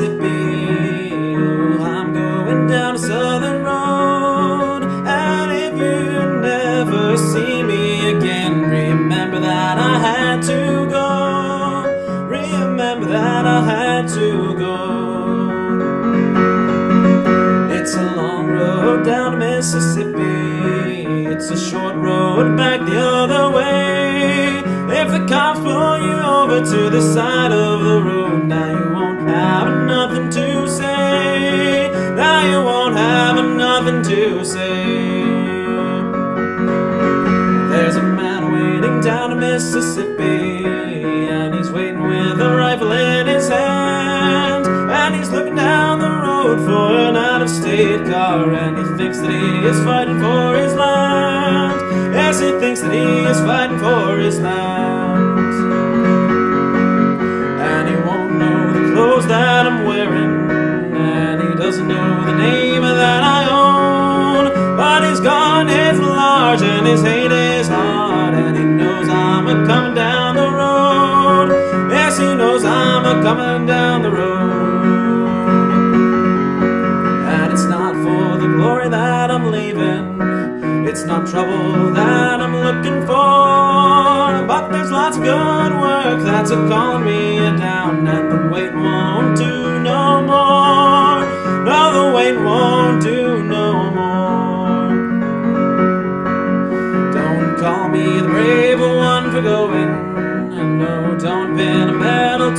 Mississippi. I'm going down a southern road, and if you never see me again, remember that I had to go. Remember that I had to go. It's a long road down to Mississippi. It's a short road back the other way. If the cops pull you over to the side of the road. Mississippi, and he's waiting with a rifle in his hand. And he's looking down the road for an out of state car, and he thinks that he is fighting for his land. Yes, he thinks that he is fighting for his land. And he won't know the clothes that I'm wearing, and he doesn't know the name that I own. But his gun is large and his hate coming down the road. And it's not for the glory that I'm leaving, it's not trouble that I'm looking for. But there's lots of good work that's a calling me down, and the weight won't do no more. No, the weight won't do no more. Don't call me the brave one for going.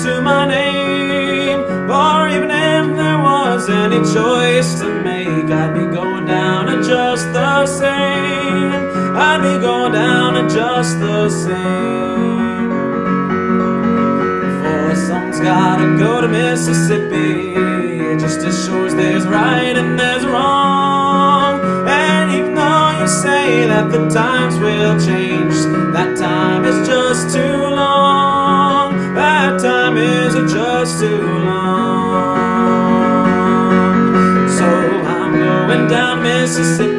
To my name. Or even if there was any choice to make, I'd be going down and just the same. I'd be going down and just the same. For someone's gotta go to Mississippi, just as sure as there's right and there's wrong. And even though you say that the times will change, long.